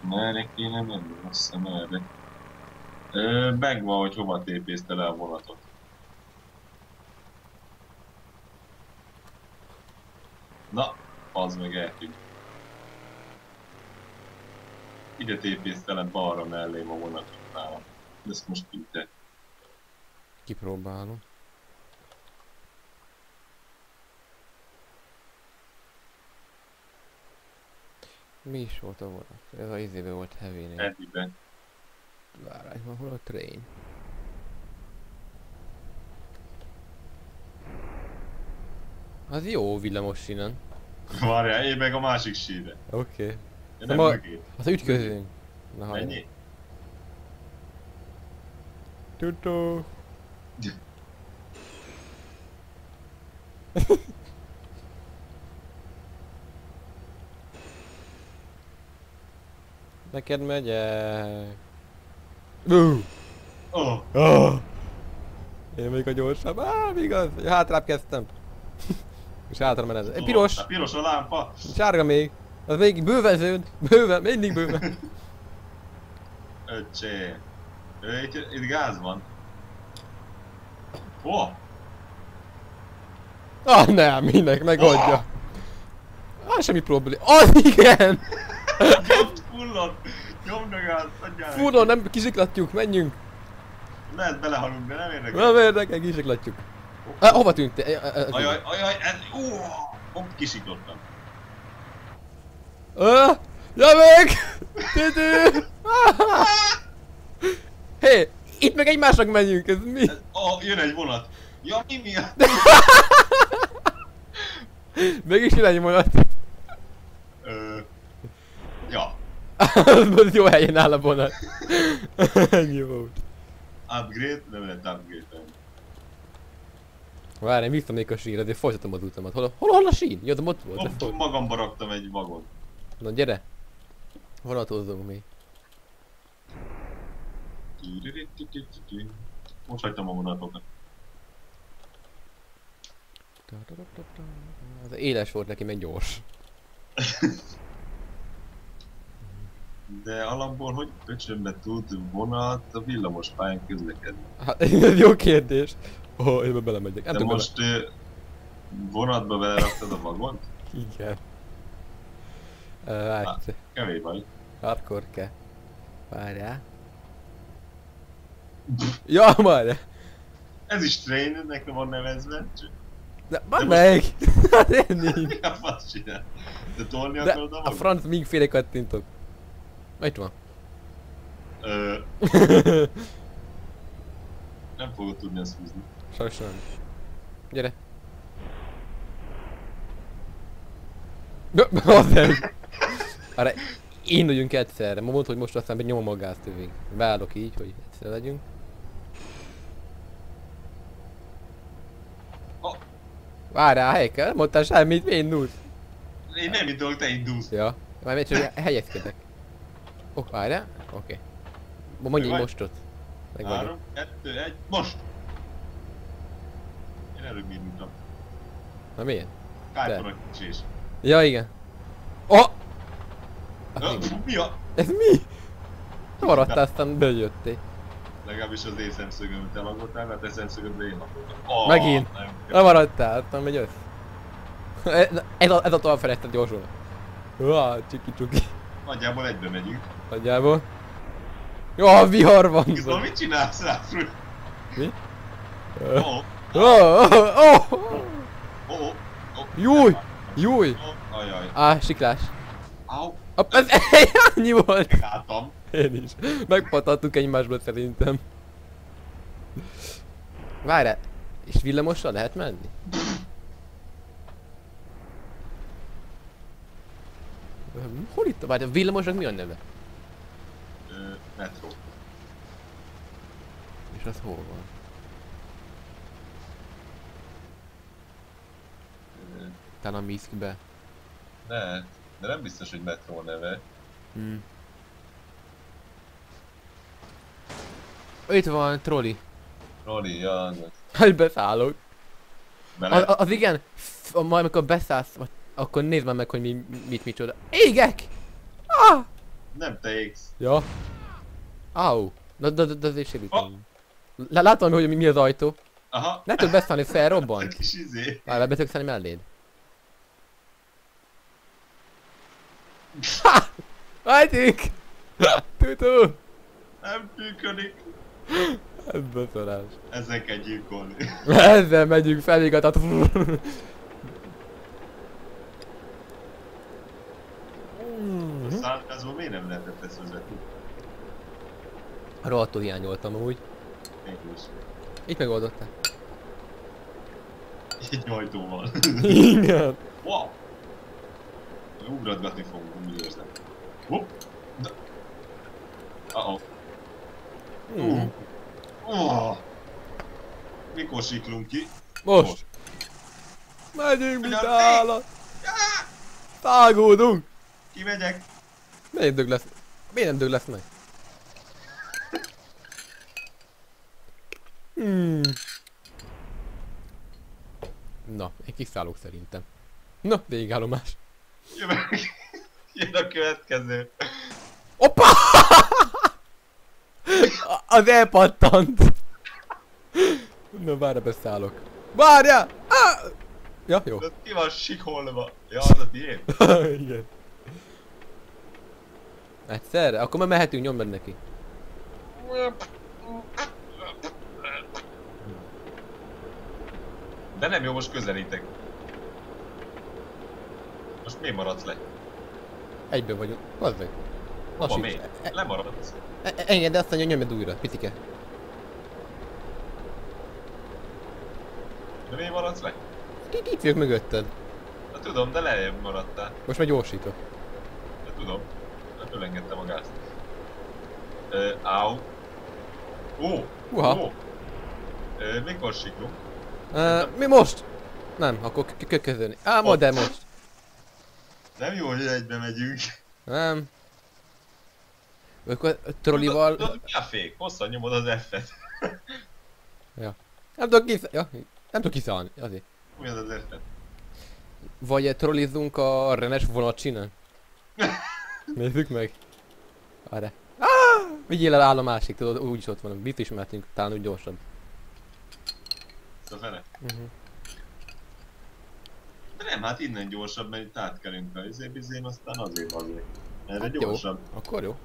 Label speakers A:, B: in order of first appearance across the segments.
A: Merre kéne menni? Azt hiszem erre. Ö, megvan, hogy hova tépészte le a vonatot. Na, az meg eltűnt. Ide tépészte le balra mellém a vonatot nálam. Ezt most küldte.
B: Kipróbálom. Mi is volt a vonat? Ez a izébe volt heavy
A: Ediben.
B: Várj, van hol a train? Az jó villamos innen.
A: Várjál, én meg a másik síre.
B: Oké. Okay. De
A: nem
B: ma-
A: mögé.
B: Az ütközünk. Na hajrá.
A: Mennyi?
B: Tudó. Neked megyek. Uh.
A: Oh,
B: Oh. Én még a gyorsabb. Ah, igaz. Hátrább kezdtem. És hátra mened. Egy piros.
A: Piros a lámpa.
B: Sárga még. Az még bőven zöld. Bőven, mindig bőven.
A: Öcsé. Itt, itt gáz van. Oh,
B: Ah nem, minek megoldja. Ah, semmi probléma. Az igen!
A: fullon. Nyomd gáz, adjál.
B: Fúró, nem kisiklatjuk, menjünk.
A: Lehet belehalunk, de nem érdekel.
B: Nem érdekel, kisiklatjuk. Ah, hova tűnt?
A: Ajaj, ajaj, ez... Hopp, kisiklottam.
B: Ah, Jövök! Tütü! Hé, itt meg egymásnak menjünk, ez mi?
A: Ez, oh, jön egy vonat. Ja, mi mi? a-
B: Mégis jön egy vonat.
A: Ö, ja,
B: jó helyen áll a vonat. Ennyi volt.
A: upgrade, nem lehet upgrade
B: Várj, én visszamegyek a sínre, de folytatom az utamat. Hol, a- hol, hol a sín? Jó, de ott volt.
A: Hopp,
B: fog-
A: magamba raktam egy vagon.
B: Na gyere. Vonatozzunk mi.
A: Most hagytam a vonatokat.
B: Az éles volt neki, meg gyors.
A: De alapból hogy pöcsönbe tud vonat a villamos pályán közlekedni?
B: Hát, jó kérdés. Ó, oh, én be belemegyek. Nem
A: De most ö, vonatba beleraktad a vagont?
B: bele... Igen. Uh, várj,
A: Kevés vagy.
B: hardcore kell. Várjál. Ja, várjál.
A: Ez is trainernek van nevezve. Csak
B: De,
A: most-
B: meg! Hát én nincs.
A: a csinál? De tolni
B: De
A: akarod a
B: a
A: vagon?
B: franc még féle kattintok. Itt van.
A: Ö, nem fogod tudni ezt húzni.
B: Sajnos nem. Gyere. Arra induljunk egyszerre. Ma mondta, hogy most aztán nyomom a gázt végig. Beállok így, hogy egyszerre legyünk.
A: Oh.
B: Várjál, helykel, nem mondtál semmit, mi indulsz?
A: Én nem indulok, te indulsz.
B: Ja. Már még csak helyezkedek. Ok, várjál? Oké. Okay. Mondj egy mostot. Meg.
A: Három, kettő, egy, most! Én előbb indultam.
B: Na milyen?
A: Kárpon a kicsés.
B: Ja, igen. Oh!
A: Ö, Mi a?
B: Ez mi? Maradtál, aztán bejöttél.
A: Legalábbis az én szemszögömet elagoltál, mert te szemszögödbe én lakottam. Oh,
B: Megint?
A: Nem,
B: Nem maradtál, aztán megy össz. Ez- Ez a, ez a tovább felejtett gyorsul. Uá, csiki csuki.
A: Nagyjából egybe megyünk.
B: Nagyjából. Jó, a vihar van.
A: Izol, mit csinálsz rá?
B: Mi? Oh, oh, oh.
A: ó.
B: Júj! Júj!
A: Ajaj.
B: Á, siklás.
A: Au,
B: Hopp, ez annyi volt.
A: álltam.
B: Én is. Megpatattuk egymásba szerintem. Várj, és villamosra lehet menni? Hol itt? Várj, a villamosnak mi a neve?
A: Ö, Metro.
B: És az hol van? Talán a Miskbe.
A: Ne, de nem biztos, hogy Metro neve.
B: Hmm. Itt van troli.
A: Roli, ja, az.
B: Hát beszállok.
A: Bele?
B: Az, az igen, majd amikor beszállsz, vagy- akkor nézd már meg, hogy mi, mit micsoda. Égek! Ah!
A: Nem te égsz.
B: Ja. Au. De, de, de, de azért sérültem. Lá- Látom, hogy mi, az ajtó.
A: Aha.
B: Ne tudod beszállni, felrobbant.
A: Kis izé.
B: Be tudok szállni melléd. Ha! Hajtik! Tutu!
A: Nem működik.
B: Ez beszarás.
A: Ezzel kell gyilkolni.
B: Ezzel megyünk fel, igazat.
A: A szárkázból miért nem lehetett ezt vezetni?
B: Rohadtul hiányoltam amúgy.
A: Mégis.
B: Így megoldották.
A: Egy ajtóval.
B: Igen.
A: wow! Ugratgatni fogunk, úgy érzem. Hopp! De... Uh-oh.
B: Hmm.
A: Uh. Oh. Mikor siklunk ki?
B: Most! Megyünk, mint állat! Tágódunk!
A: Kimegyek!
B: Miért dög lesz? Miért nem dög lesz meg? Hmm. Na, én kiszállok szerintem. Na, végállomás.
A: Jövök. Jön a következő.
B: Opa! Az elpattant. Na, várj, beszállok. Várjál! Ah! Ja, jó.
A: De ki van sikolva? Ja, az a tiéd?
B: Igen. Egyszerre? Akkor már mehetünk, nyomd meg neki.
A: De nem jó, most közelítek. Most miért maradsz le?
B: Egyben vagyunk. Az meg.
A: Hova még?
B: E-
A: Lemaradsz.
B: e- e- Engedd, de aztán nyomjad újra, picike.
A: De miért maradsz le?
B: Itt, itt vagyok mögötted.
A: Na tudom, de lejjebb maradtál.
B: Most meg gyorsítok.
A: De tudom. Nem fölengedtem a gázt. Ö, áú. Ó!
B: Uha.
A: Ó! Ö, mikor siklunk?
B: Uh, mi most? Nem, akkor köközölni. Á, ma de most.
A: Nem jó, hogy egybe megyünk.
B: Nem. Akkor trollival...
A: Tudod, mi a fék? Hosszan nyomod az F-et.
B: Nem tudok kiszállni. Ja, nem tudok kiszállni, azért.
A: Mi az az F-et?
B: Vagy trollizzunk a Renes vonatcsinon? Nézzük meg. Arra. Ah! Vigyél el áll a másik, tudod, úgyis ott van. Mit is mehetünk, talán úgy gyorsabb.
A: Ez a fene.
B: Uh-huh.
A: De nem, hát innen gyorsabb, mert itt átkerünk a izé-bizén, aztán azért azért. Erre
B: Hát jó.
A: gyorsabb.
B: Akkor jó.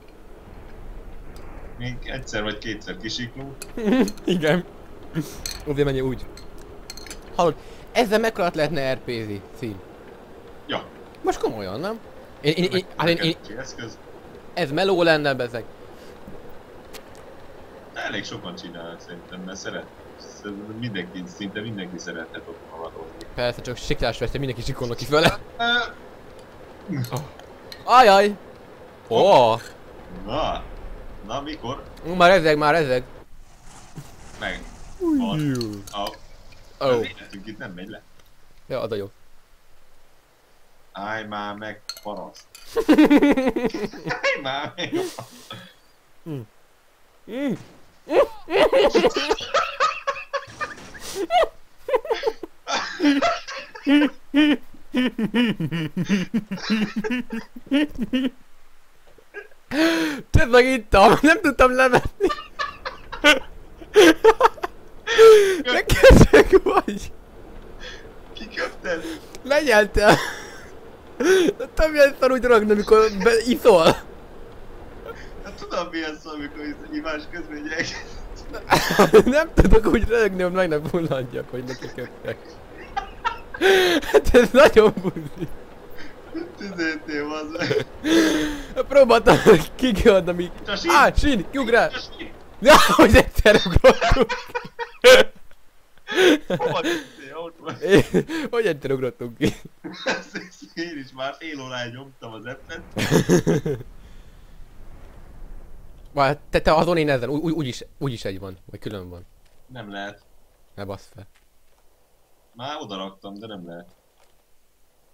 A: Még egyszer vagy kétszer kisiklunk.
B: Igen. Azért menj úgy. Hallod, ezzel mekkorát lehetne RP-zi szín?
A: Ja.
B: Most komolyan, nem? Én, én, én, hát én, én,
A: eszköz.
B: ez meló lenne bezeg.
A: Elég sokan csinálnak szerintem, mert szeret. Szerintem mindenki, szinte mindenki szerethet ott havarozni.
B: Persze, csak siklás veszte, mindenki sikolnak ki vele. Ajaj! Ó, oh,
A: Na, na mikor?
B: már ezek, már ezek.
A: Meg.
B: Ujjú.
A: A,
B: Ó,
A: az életünk itt nem megy le.
B: ja, az a jó.
A: Állj már meg, paraszt. Állj már meg.
B: Mm. Te megittam, nem tudtam levenni. De kezeg vagy.
A: Kiköpted.
B: Lenyeltem. Te milyen szar úgy ragni, amikor iszol.
A: Hát tudom milyen szó, amikor ivás közben egy egész.
B: Nem tudok úgy rögni, hogy meg nem fulladjak, hogy neki köptek. Hát ez nagyon buzi.
A: Tüzéltél, az.
B: Próbáltam kikiadni, amíg...
A: A sín!
B: Á!
A: A sín!
B: Ja, hogy egyszer ugrottunk.
A: Hova tettél? Ott van.
B: Hogy egyszer ugrottunk ki.
A: Én is már fél óráig nyomtam az F-et.
B: Várj, te, te azon én ezen, úgy, úgy, is, úgy is egy van, vagy külön van.
A: Nem lehet.
B: Ne basz fel.
A: Már oda raktam, de nem lehet.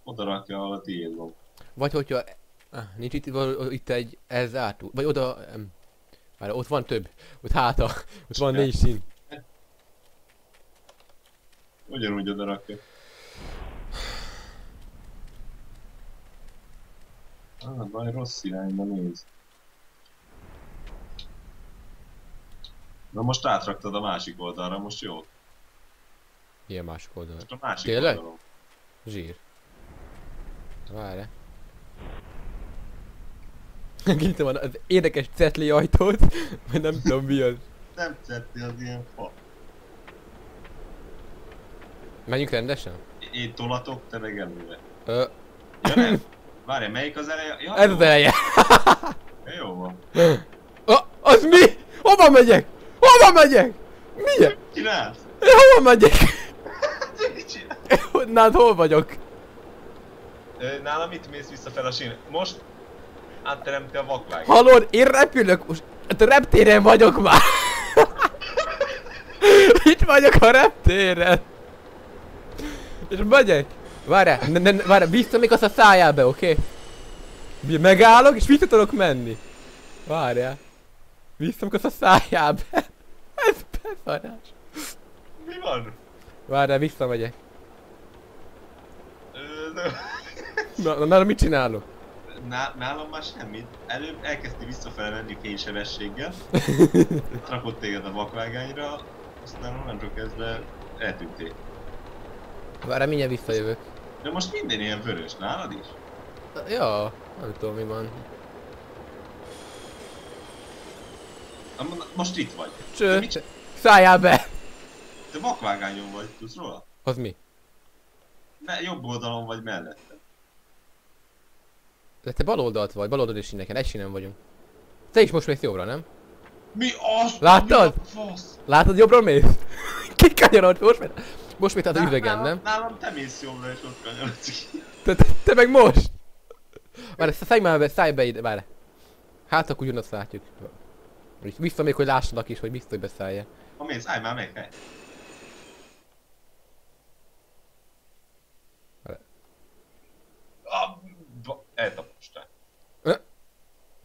A: Oda rakja, ahol a tiéd van.
B: Vagy hogyha... Ah, nincs itt, val- itt egy ez átú. Vagy oda... em, Várj, ott van több. Ott háta. Ott van négy szín.
A: Ugyanúgy oda rakja. Ah, baj, rossz irányba néz. Na most átraktad a másik oldalra, most jó.
B: Ilyen másik oldal.
A: Most a másik
B: Tényleg?
A: oldalon.
B: Zsír. Várj. Kinyitom az érdekes cetli ajtót, vagy nem tudom mi az.
A: Nem tettél az ilyen fa.
B: Menjünk rendesen?
A: Én tolatok, te meg előre.
B: Ö,
A: Ja nem? Várj, melyik az eleje? Ja,
B: ez
A: jó.
B: az eleje.
A: Jó van.
B: Ö, az mi? Hova megyek? Hova megyek? Milyen?
A: Csinálsz?
B: Én hova megyek?
A: Mit csinálsz?
B: Nálad hol vagyok?
A: Nálam itt mész visszafel a sín. Most átteremti a vakvág.
B: Hallod? Én repülök most. Hát a reptéren vagyok már. Itt vagyok a reptéren. És megyek. Várjál, ne, ne, várjál, vissza még azt a szájába, oké? Okay? Megállok és vissza tudok menni. Várjál. Vissza még azt a szájába. Beszarás.
A: Mi van?
B: Várjál, visszamegyek. Na, na, na, mit csinálok?
A: Ná, nálam már semmit. Előbb elkezdti visszafele menni fénysebességgel. Rakott téged a vakvágányra, aztán onnantól kezdve eltűntél.
B: Várjál, mindjárt visszajövök.
A: De most minden ilyen vörös, nálad is?
B: Ja, nem tudom mi van.
A: Most itt vagy.
B: Cső, szálljál be!
A: Te vakvágányon vagy, tudsz róla?
B: Az mi?
A: Ne, jobb oldalon vagy mellette.
B: De te bal oldalt vagy, bal oldalt is nekem, egy sinem vagyunk. Te is most mész jobbra, nem?
A: Mi az?
B: Láttad?
A: A?
B: Látod jobbra mész? Kikanyarod, most mész? Most mész át az
A: Ná-
B: üvegen,
A: nálam-
B: nem?
A: Nálam te mész jobbra és ott kanyarodsz ki.
B: Te, te, te meg most! Várj, szállj már be, szállj be ide, várj. Hát akkor ugyanazt látjuk. Vissza még, hogy lássanak is, hogy biztos, hogy beszállja.
A: Már meg, hely.
B: Várj.
A: Ah, ba- eltapostál.
B: Ö?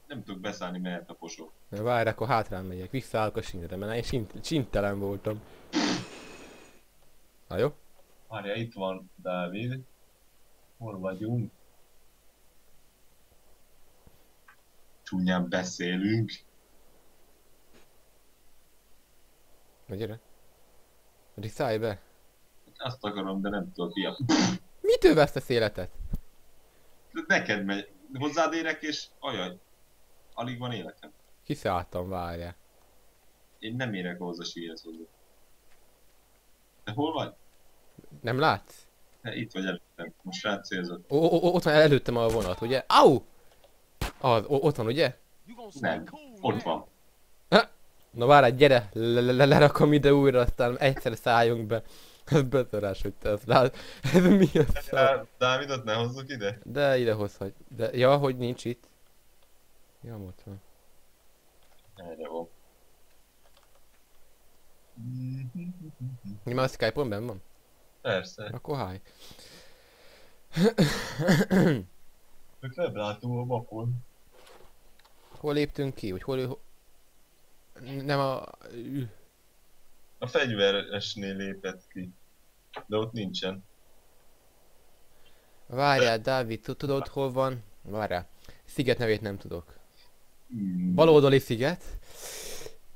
A: Nem tudok beszállni, mert eltaposok.
B: Na, Várj, akkor hátrán megyek, visszaállok a sínre, mert én sint, sintelen voltam. Na jó?
A: Várja, itt van Dávid. Hol vagyunk? Csúnyán beszélünk.
B: Na gyere. Addig szállj be.
A: Azt akarom, de nem tudok ilyen.
B: Mitől vesztesz életet?
A: Neked megy. Hozzád érek és ajaj. Alig van életem.
B: Kiszálltam, várjál.
A: Én nem érek ahhoz a sírhez hozzá. De hol vagy?
B: Nem látsz?
A: Te itt vagy előttem. Most rád célzott.
B: Ó, ó, ó, ott van előttem a vonat, ugye? Au! Az, ó, ott van, ugye?
A: Nem. Ott van.
B: Na várj, gyere, le, le, le, lerakom ide újra, aztán egyszer szálljunk be. Ez betörás, hogy te ezt lát. Ez mi a szar?
A: Dá- Dávidot ne hozzuk ide?
B: De ide hozhatj. De, ja, hogy nincs itt. Ja, ott van.
A: Erre van.
B: Mi már a Skype-on benn van?
A: Persze.
B: Akkor háj.
A: Ők nem látom a mapon.
B: Hol léptünk ki? Hogy hol... Nem a...
A: A fegyveresnél lépett ki. De ott nincsen.
B: Várjál, Dávid, tud- tudod hol van? Várjál. Sziget nevét nem tudok.
A: Hmm.
B: Baloldali sziget.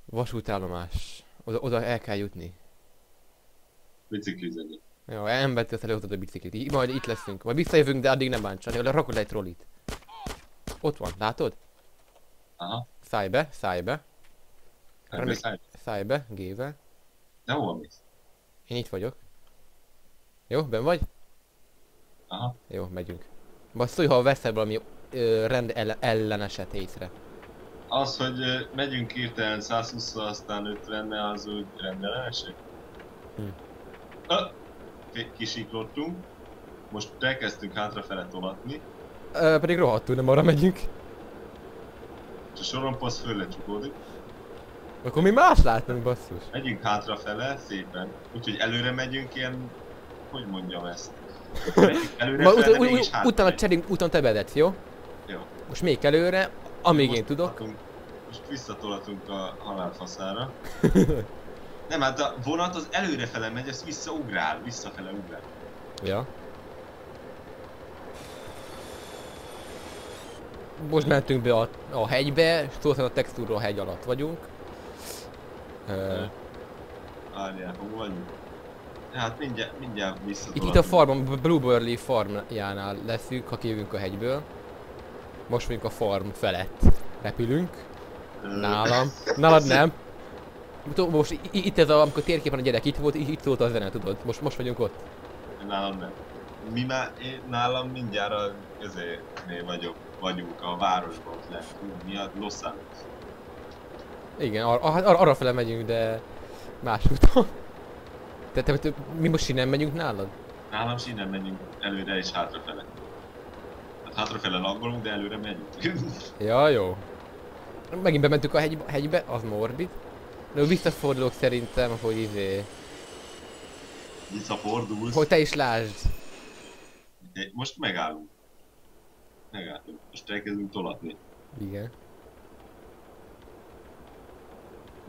B: Vasútállomás. Oda, oda el kell jutni.
A: Biciklizeni.
B: Jó, embert tesz előhozott a biciklit. Így, majd itt leszünk. Majd visszajövünk, de addig nem bántsani. Oda rakod le egy trollit. Ott van, látod?
A: Aha.
B: Szállj be, szállj be.
A: Hát
B: Remény-
A: beszállj.
B: Szállj be, gével.
A: De hova mész?
B: Én itt vagyok. Jó, ben vagy?
A: Aha.
B: Jó, megyünk. Basszolj, ha veszel valami ö, rend ellen, elleneset észre.
A: Az, hogy ö, megyünk hirtelen 120 aztán 50 az úgy rendellenesek?
B: Hm.
A: Ö, ki- Kisiklottunk. Most elkezdtünk hátrafele tolatni,
B: Ö, pedig rohadtul nem arra megyünk.
A: és a sorompos föl lecsukódik.
B: Akkor mi más látnunk, basszus?
A: Megyünk hátrafele szépen. Úgyhogy előre megyünk ilyen... Hogy mondjam ezt? Előre
B: Ma, ut- ut- utána cserünk, utána te vedetsz, jó?
A: Jó.
B: Most még előre, amíg
A: Most
B: én tudok.
A: Most visszatolatunk a halálfaszára. Nem, hát a vonat az előrefele megy, ez visszaugrál, visszafele ugrál.
B: Ja. Most mentünk be a, a hegybe, szó szerint a textúra a hegy alatt vagyunk. Ö,
A: Várjál, hol vagyunk? Hát mindjárt, mindjárt vissza.
B: Itt, itt a farmon, Blueberry farmjánál leszünk, ha kijövünk a hegyből. Most vagyunk a farm felett. Repülünk. Nálam. Nálad nem. Most itt ez a, amikor térképen a gyerek itt volt, itt, szólt a zene, tudod? Most, most vagyunk ott.
A: Nálam nem. Mi már, én, nálam mindjárt a közénél vagyok, vagyunk a városban. Hú, Mi a Los Santos?
B: Igen, ar- ar- ar- arra fele megyünk, de más úton. Te, te, te, mi most innen megyünk nálad?
A: Nálam sínen megyünk előre és hátrafele. Hát hátrafele laggolunk, de előre megyünk.
B: Ja, jó. Megint bementünk a hegy, hegybe, az morbid. De visszafordulok szerintem, hogy izé...
A: Visszafordulsz.
B: Hogy te is lásd.
A: Most megállunk. Megállunk. Most elkezdünk tolatni.
B: Igen.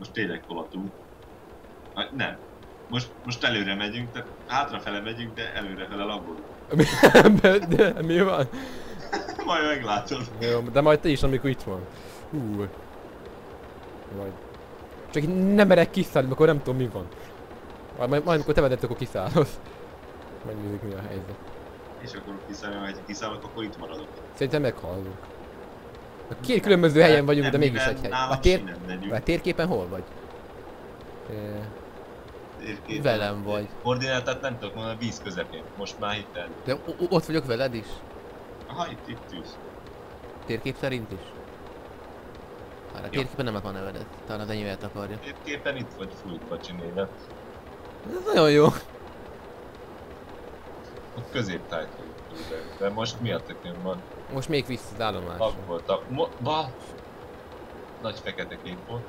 A: Most tényleg tolatunk. Hát nem. Most, most előre megyünk, tehát hátrafele megyünk, de előrefele laggolunk.
B: de, de, mi van?
A: Majd meglátod.
B: Jó, de majd te is, amikor itt van. Hú. Majd. Csak így nem merek kiszállni, akkor nem tudom mi van. Majd, majd, majd amikor te vedett, akkor kiszállod. Megnézzük mi a helyzet.
A: És akkor kiszállom, ha kiszállok, akkor itt maradok.
B: Szerintem meghallunk. Két különböző helyen vagyunk, de mégis egy hely. A, tér... a térképen hol vagy?
A: Térképen.
B: velem vagy.
A: Koordinátát nem tudok mondani, a víz közepén. Most már hittem.
B: De o- o- ott vagyok veled is?
A: Aha, itt, itt ülsz.
B: Térkép szerint is? Már a térképen nem van nevedet. Talán az enyémet akarja.
A: Térképen itt vagy fújt bacsi néven.
B: Ez nagyon jó.
A: Ott középtájt vagyok. De most mi a tökön van?
B: Most még vissza az állomásra.
A: Lag voltak. Mo- ba! Nagy fekete kép volt.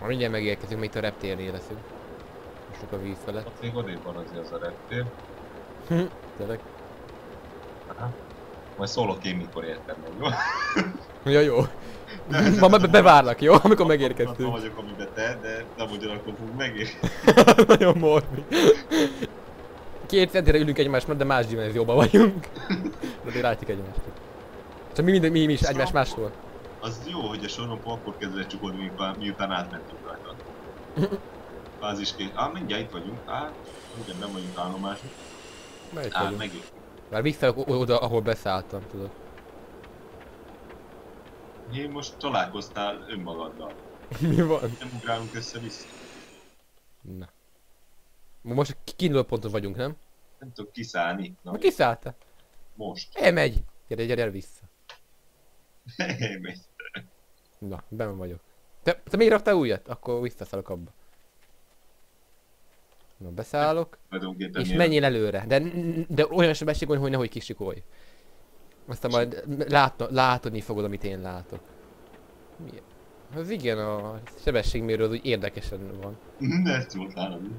B: Ha mindjárt megérkezünk, még itt a reptérnél leszünk. Most a víz felett.
A: Ott még odébb van azért az a reptér.
B: Tényleg.
A: Aha. Majd szólok én, mikor értem meg, jó?
B: Ja, jó. Ma be- bevárlak, jó? Amikor megérkeztünk.
A: vagyok, amiben te, de nem ugyanakkor fogunk megérni.
B: Nagyon morbid. Két centire ülünk egymás mellett, de más dimenzióban vagyunk. De azért látjuk egymást. Csak mi, minden, mi, mi is egymás máshol.
A: Az jó, hogy a sornokó akkor kezdett csukodni, miután, átmentünk rajta. Fázisként. Á, mindjárt itt vagyunk. Á, ugyan nem vagyunk állomáson.
B: Melyik
A: Á,
B: vagyunk?
A: megint.
B: Már vissza o- oda, ahol beszálltam, tudod.
A: Én most találkoztál önmagaddal.
B: Mi van?
A: Nem ugrálunk össze-vissza.
B: Na. Most kiinduló ponton vagyunk, nem?
A: Nem tudok kiszállni. Na,
B: Ma kiszálltál?
A: most.
B: Elmegy. Gyere, gyere, gyere vissza.
A: Megy.
B: Na, benne vagyok. Te, te még raktál újat? Akkor visszaszállok abba. Na, beszállok. És
A: milyen-
B: menjél előre. De, de olyan sebességgel, hogy nehogy kisikolj. Aztán majd lát, látni fogod, amit én látok. Mi? Az igen, a sebességmérő az úgy érdekesen van.
A: De ezt szólt nálam.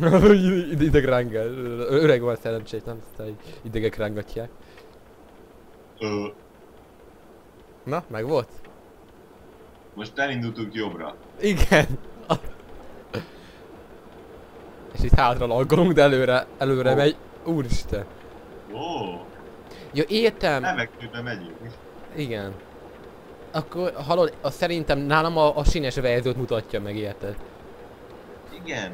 B: Az úgy ide- idegrángál. Öreg van szerencsétlen, aztán idegek rángatják.
A: Ö,
B: Na, meg volt?
A: Most elindultunk jobbra.
B: Igen. És itt hátra laggolunk, de előre, előre
A: Ó.
B: megy. Úristen.
A: Ó,
B: Ja, értem.
A: levegőbe megyünk.
B: Igen. Akkor hallod, a, szerintem nálam a, a sínes verziót mutatja meg, érted?
A: Igen.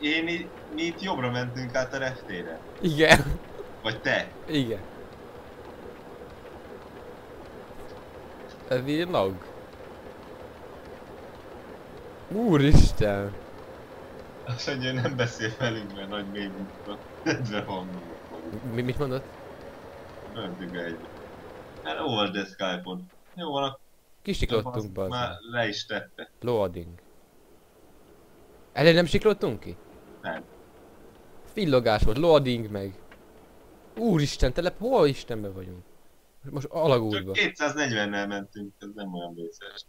A: Én, én mi itt jobbra mentünk át a reftére.
B: Igen.
A: Vagy te.
B: Igen. Ez így lag. Úristen.
A: Azt mondja, nem beszél velünk, mert nagy. De hangunk vagyunk.
B: Mi, mit mondod?
A: Mentünk be egybe. Hát olvasd ezt Skype-on. Jó van, akkor
B: Kisiklottunk, bazd.
A: már le is tette.
B: Loading. Elég nem siklottunk ki?
A: Nem.
B: Fillogás volt, loading meg. Úristen, telep, hol Istenben vagyunk? Most
A: Csak
B: alagútba.
A: 240-nel mentünk, ez nem olyan vészes.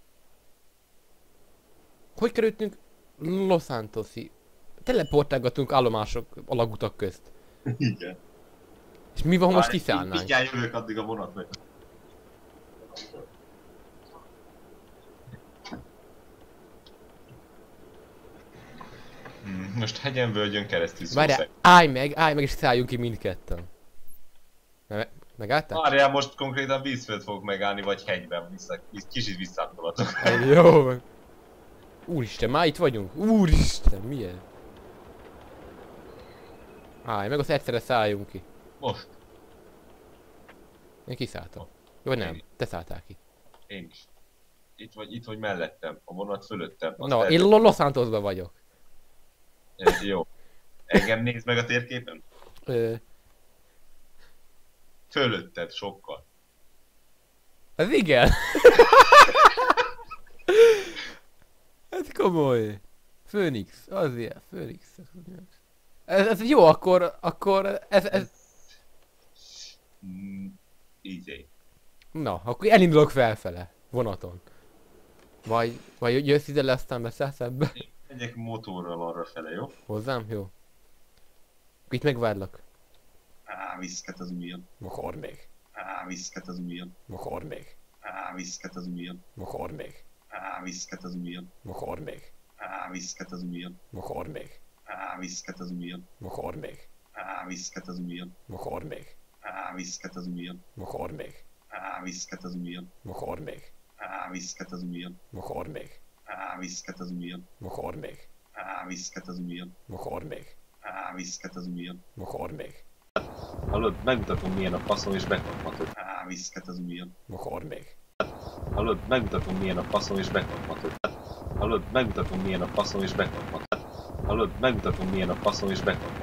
B: Hogy kerültünk Los Santosi? Teleportálgatunk állomások alagutak közt.
A: Igen.
B: És mi van, ha most kiszállnánk?
A: Mindjárt jövök addig a vonatnak. Most hegyen völgyön keresztül szó
B: Várjál, állj meg, állj meg és szálljunk ki mindketten. Mert, Megálltál?
A: Várjál, most konkrétan vízföld fogok megállni, vagy hegyben, vissza, kicsit visszatolatok.
B: Jó van. Úristen, már itt vagyunk. Úristen, milyen? Állj, meg azt egyszerre szálljunk ki.
A: Most,
B: Én kiszálltam. Jó, nem, te szálltál ki.
A: én is. Itt vagy, itt vagy mellettem, a vonat fölöttem. Azt
B: Na,
A: el-
B: én Lo- Los Santosban vagyok.
A: Jó. Engem nézd meg a térképen? Fölötted sokkal.
B: ez igen. ez komoly. Phoenix, az ilyen, Phoenix. Ez, ez jó, akkor, akkor ez, ez,
A: Mm, easy.
B: na, akkor elindulok felfele, vonaton. Vagy, vagy jössz ide le, aztán beszállsz ebbe?
A: Megyek motorral arra fele, jó?
B: Hozzám? Jó. Itt megvárlak.
A: Á, viszket az ujjam.
B: Mokor még.
A: Á, viszket az ujjam.
B: Mokor még.
A: Á, viszket az ujjam.
B: Mokor még.
A: Á, viszket az ujjam.
B: Mokor még.
A: Á, viszket az ujjam.
B: Mokor még.
A: Á, viszket az ujjam.
B: Mokor még.
A: Á, viszket az ujjam.
B: Mokor még.
A: Á, viszket az ujjam.
B: Mokor még.
A: Á, viszket az ujjam.
B: Mokor még.
A: Á, viszket az ujjam.
B: Mokor még.
A: Á, viszket az ujjam.
B: Mokor még.
A: Á, viszket az ujjam.
B: Mokor még.
A: Á, viszket az ujjam.
B: Mokor még.
C: Hallod, megmutatom milyen a faszom és bekaphatod.
A: Á, viszket az ujjam.
B: Mokor még.
C: Hallod, megmutatom milyen a faszom és bekaphatod. Hallod, megmutatom milyen a faszom és bekaphatod. Hallod, megmutatom milyen a faszom és bekaphatod.